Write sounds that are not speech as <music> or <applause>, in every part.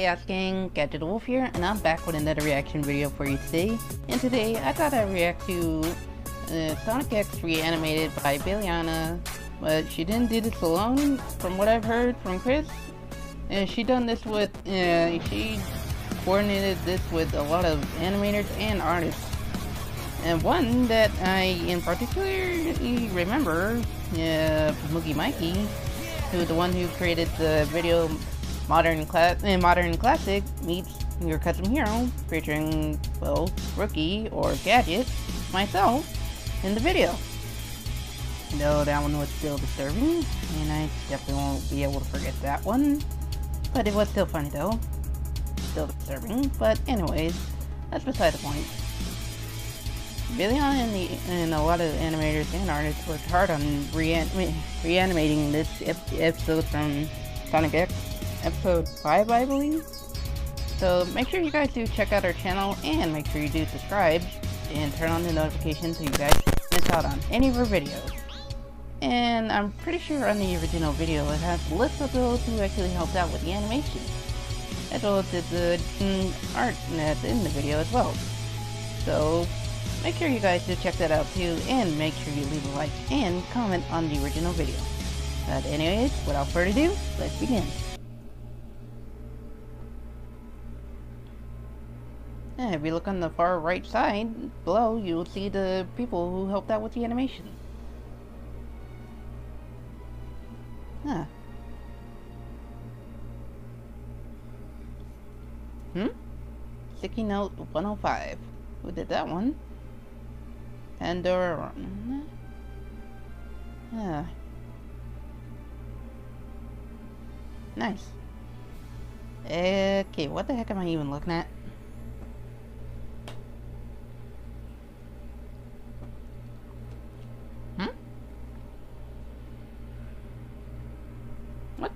Chaos Gang, Gadget Wolf here, and I'm back with another reaction video for you today. And today, I thought I'd react to uh, Sonic X reanimated by Bilianna, but she didn't do this alone, from what I've heard from Chris. And she done this with, uh, she coordinated this with a lot of animators and artists. And one that I in particular remember, uh, MugiMikey, who the one who created the video Modern Class uh, Modern Classic meets your custom hero, featuring well Rookie or Gadget, myself, in the video. No, that one was still disturbing, and I definitely won't be able to forget that one. But it was still funny though. Still disturbing, but anyways, that's beside the point. Bilianna, the, and a lot of animators and artists worked hard on rean reanimating this ep episode from Sonic X, episode 5 I believe. So make sure you guys do check out our channel and make sure you do subscribe and turn on the notifications so you guys miss out on any of our videos. And I'm pretty sure on the original video it has lists of those who actually helped out with the animation. As well as the mm, art that's in the video as well. So Make sure you guys do check that out too, and make sure you leave a like and comment on the original video. But anyways, without further ado, let's begin. Yeah, if you look on the far right side, below, you'll see the people who helped out with the animation. Huh. Hmm? Sticky Note 105. Who did that one? Pandora. Yeah. Nice. Okay, what the heck am I even looking at? Hmm?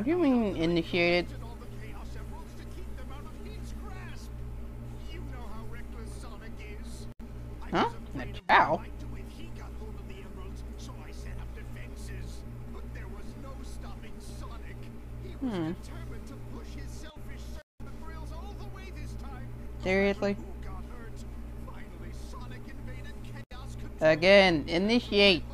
Don't you mean initiated? Huh? How? Hmm. Seriously? Again, initiate.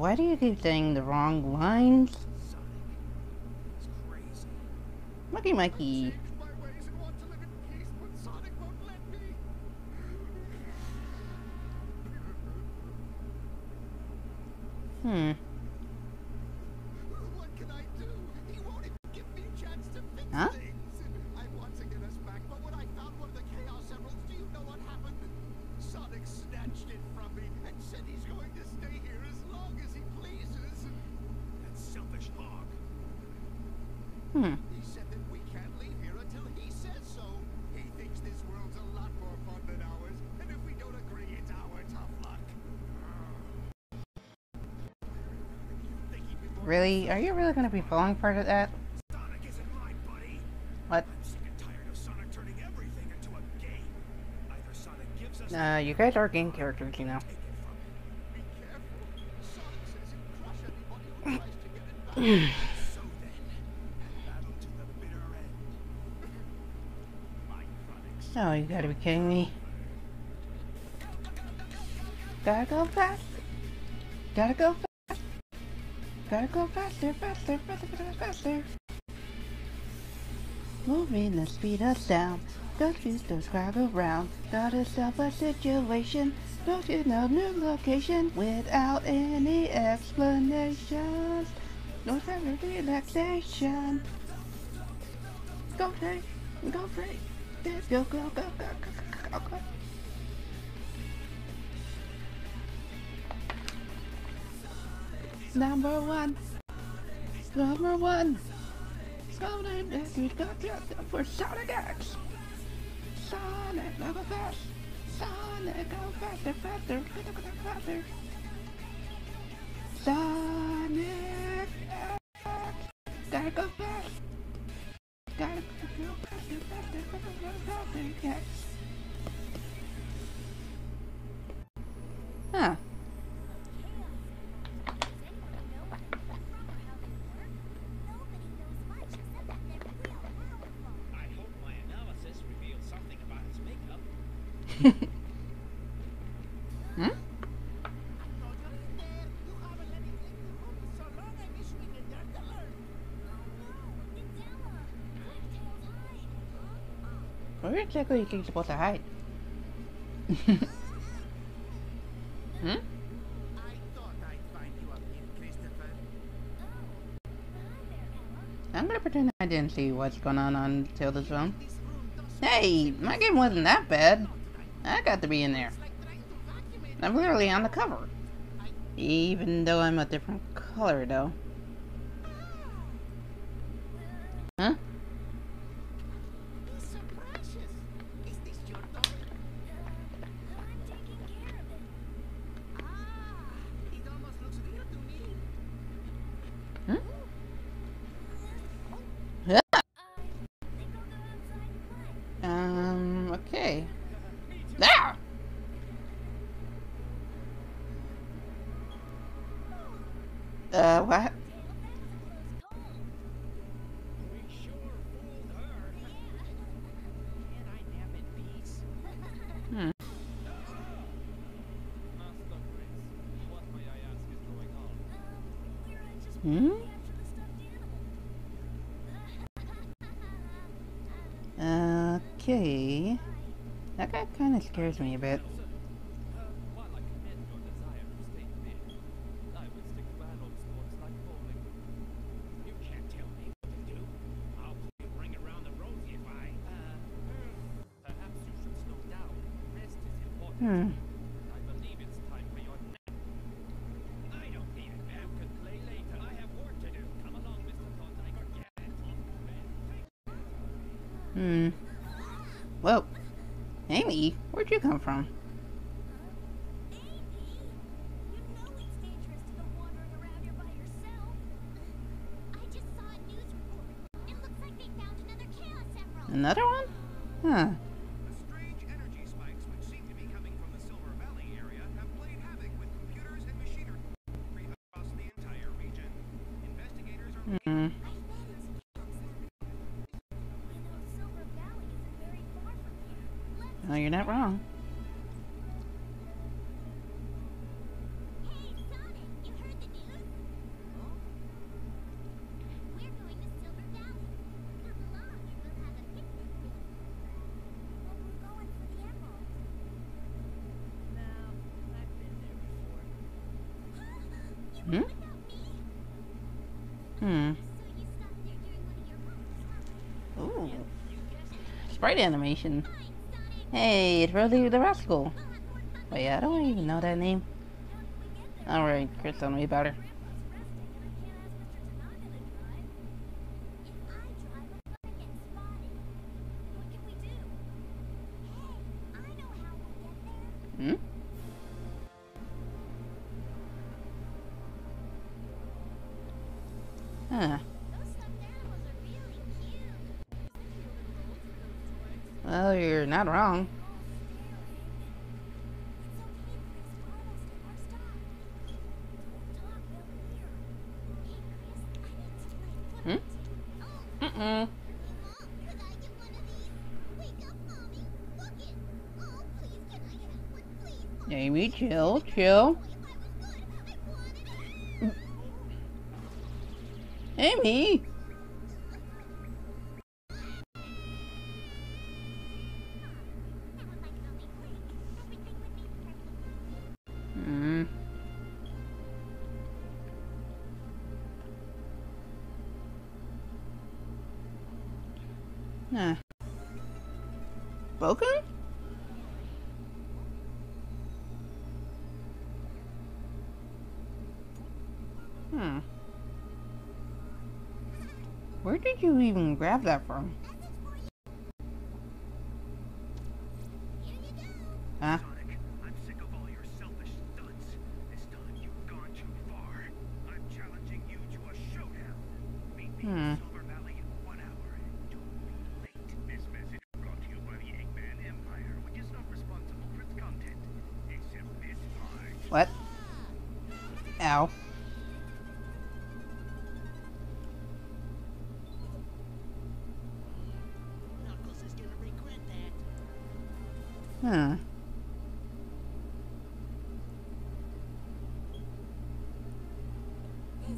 Why do you keep saying the wrong lines? Mikey Mikey. Hmm. He said that we can't leave here until he says so. He thinks this world's a lot more fun than ours, and if we don't agree, it's our tough luck. Really? Are you really going to be falling part of that? What? Uh, you guys are game characters, you know. Oh, you gotta be kidding me. Gotta go fast. Gotta go fast. Gotta go faster, faster, faster, faster, faster. Moving the speed of sound. Don't those crowd around. Got yourself a situation. Don't you know new location without any explanations. No time of relaxation. Go play, go play. Go, go, go, go, go, go, go. Number one. Number one. Sonic, if you got your for Sonic X. Sonic, go fast. Sonic, go faster, faster, faster, faster. Sonic X. Gotta go Exactly you supposed to hide? hmm? I thought I'd find you up here, Christopher. I'm gonna pretend I didn't see what's going on phone. This room Hey, my game wasn't that bad. I got to be in there. like trying to vacuum it. I'm literally on the cover. Even though I'm a different color, though. Hmm? Okay. That guy kind of scares me a bit. Hmm. Amy, where'd you come from? Another one? Huh. Runs, huh? Ooh. Sprite animation. Hey, it's Rosie the Rascal. Wait, I don't even know that name. Alright, Chris, tell me about her. Not wrong. Hmm? Mm-mm. Amy, chill, chill. Amy! Where did you even grab that from?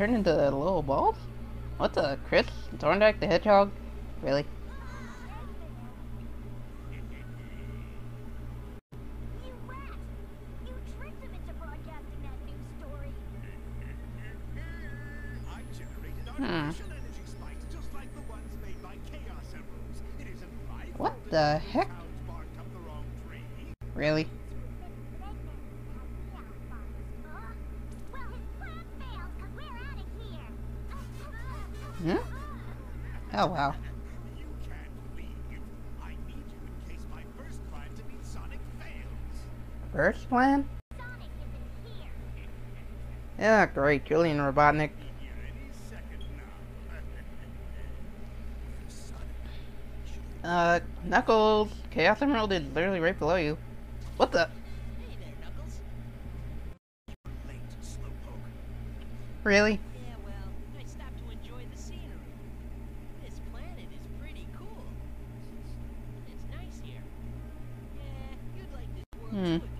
turned into a little ball? What the? Chris? Thorndyke the Hedgehog? Really? plan? Yeah, great, Julian Robotnik. Uh, Knuckles, Chaos Emerald is literally right below you. What the? Hey there, Knuckles. Late, really? Yeah, well, I stopped to enjoy the scenery. This planet is pretty cool. It's nice here. Yeah, you'd like this world hmm.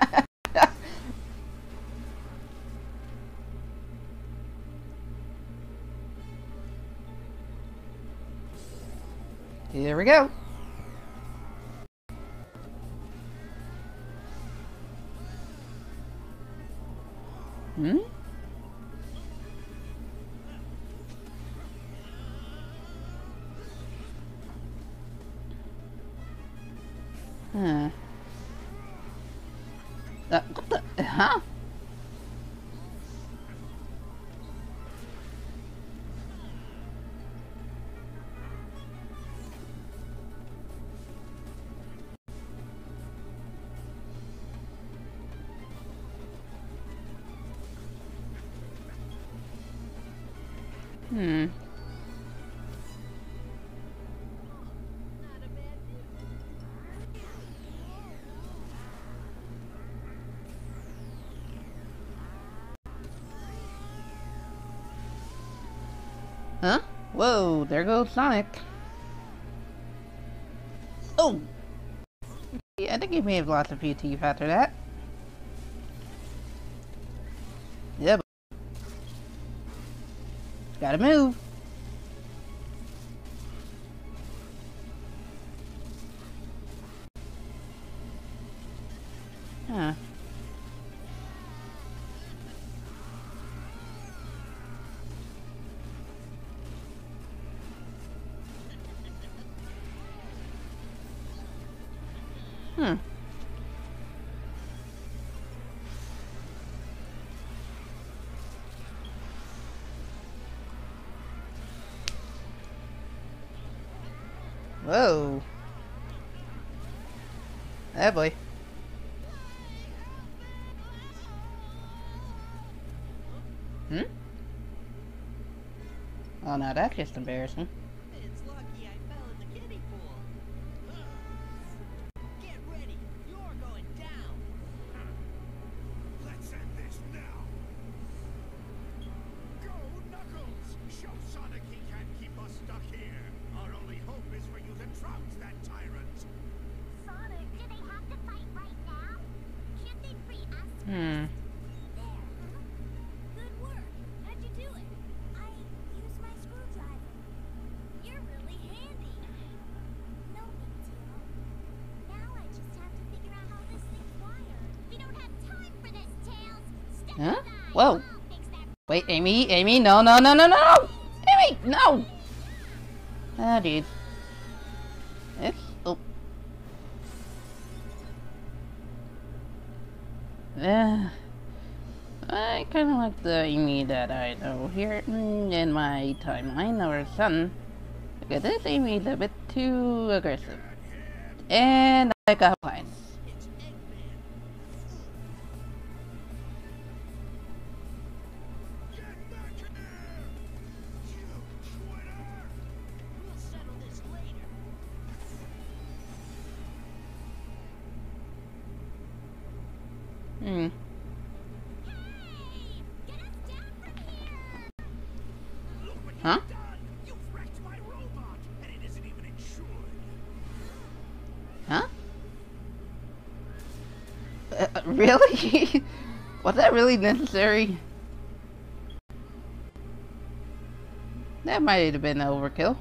we go. Hmm? Huh. Uh, huh? Whoa, there goes Sonic. Oh! Yeah, I think he may have lost a few teeth after that. Yeah, Gotta move. Huh. Oh boy. Hmm? Oh, now that's just embarrassing. Huh? Whoa. Wait, Amy, Amy, no, no, no, no, no! Amy, no! Ah, dude. Oh. Uh, I kind of like the Amy that I know here in my timeline, or son. Because this Amy, a bit too aggressive. And I got high. Huh? Huh? Uh, uh, really? <laughs> Was that really necessary? That might have been overkill.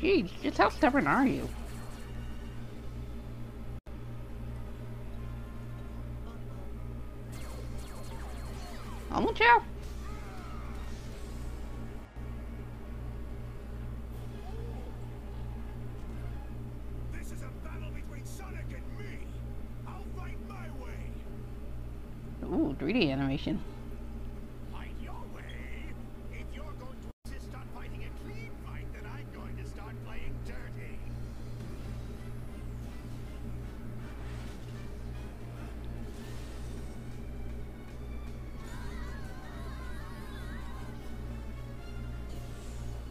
Geez, just how stubborn are you?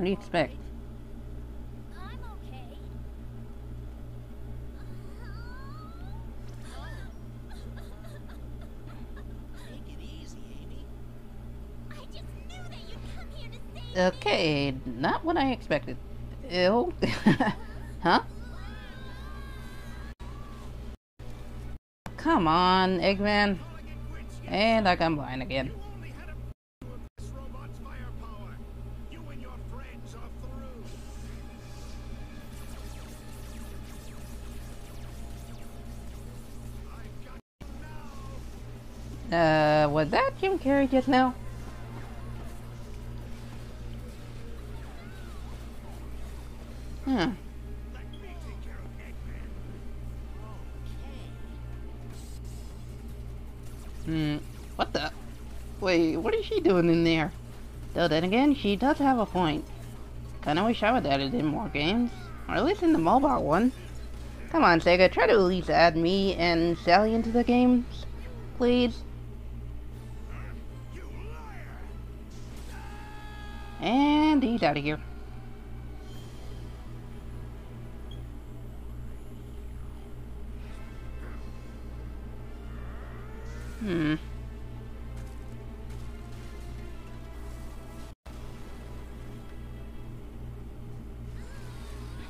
I need respect. Okay, not what I expected. Ew. <laughs> huh? Come on, Eggman. And I got blind again. Uh, was that Jim Carrey just now? Hmm. Hmm. What the? Wait, what is she doing in there? Though then again, she does have a point. Kinda wish I would added in more games. Or at least in the mobile one. Come on, Sega, try to at least add me and Sally into the games. Please. Out of here. Hmm.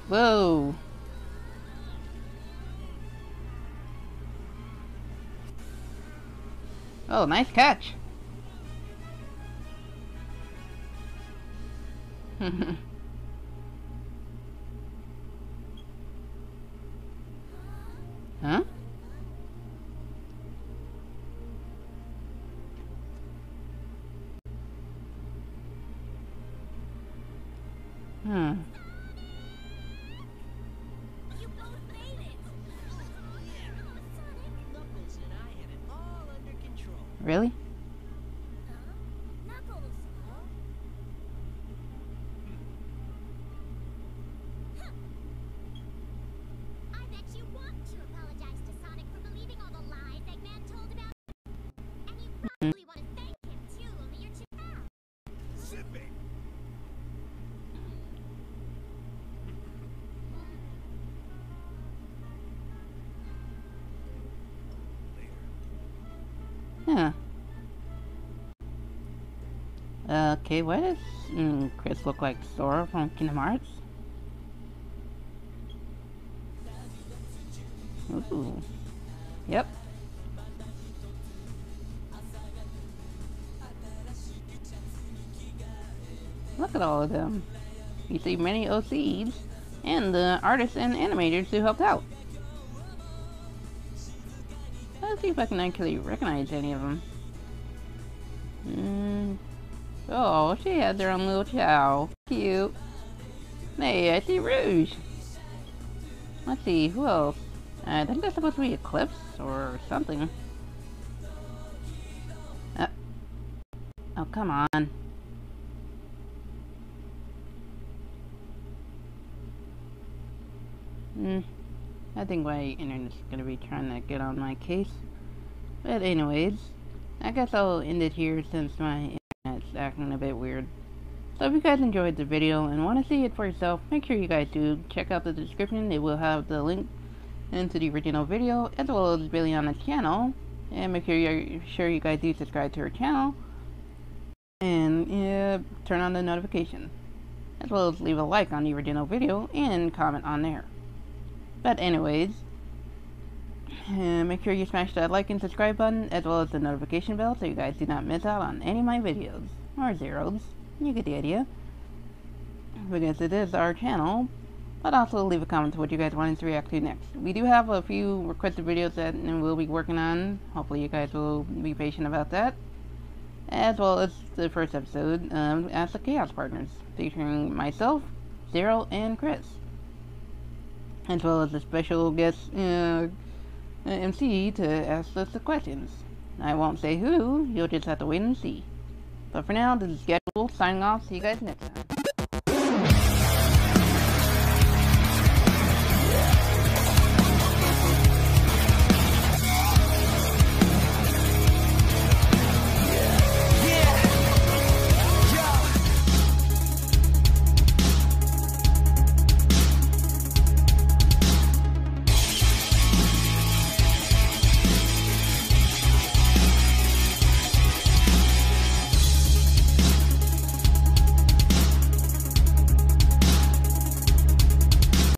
Whoa. Oh, nice catch. Mm-hmm. <laughs> Huh. Okay, why does mm, Chris look like Sora from Kingdom Hearts? Ooh. Yep. Look at all of them. You see many OCs and the artists and animators who helped out. Let's see if I can actually recognize any of them. Mm. Oh, she had their own little chow. Cute. Hey, I see Rouge. Let's see, who else? I think that's supposed to be Eclipse or something. Uh, oh, come on. Hmm. I think my internet's gonna be trying to get on my case. But anyways, I guess I'll end it here since my internet's acting a bit weird. So if you guys enjoyed the video and want to see it for yourself, make sure you guys do check out the description. It will have the link into the original video as well as Bilianna's channel. And make sure you're sure you guys do subscribe to her channel. And yeah, turn on the notification. As well as leave a like on the original video and comment on there. But anyways, uh, make sure you smash that like and subscribe button as well as the notification bell so you guys do not miss out on any of my videos. Or zeros. You get the idea. Because it is our channel. But also leave a comment to what you guys want us to react to next. We do have a few requested videos that we'll be working on. Hopefully you guys will be patient about that. As well as the first episode as the Chaos Partners. Featuring myself, Zero, and Chris as well as a special guest uh, MC to ask us the questions. I won't say who, you'll just have to wait and see. But for now, this is Gadget signing off. See you guys next time.